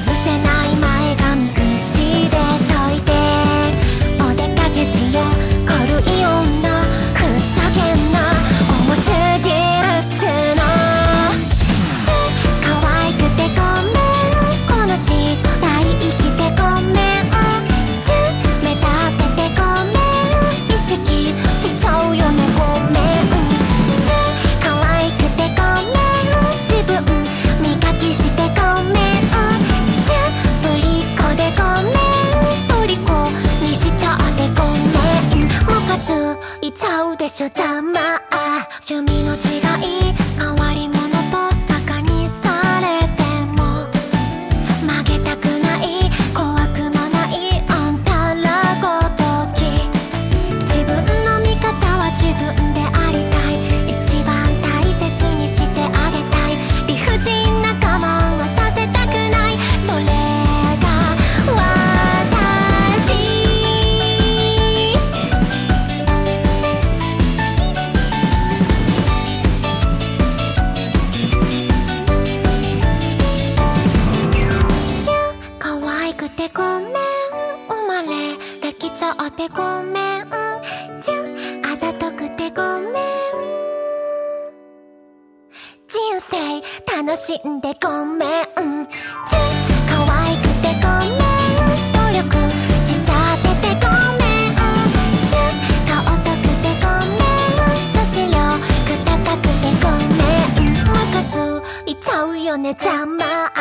崩せないうでしょ。ざまあ趣味の違い変わり者。てごめん。チューあざとくてごめん。人生楽しんでごめん。チュー可愛くてごめん。努力しちゃっててごめん。チュー顔とくてごめん。女子力高くてごめん。ムカついちゃうよね。ざまあ。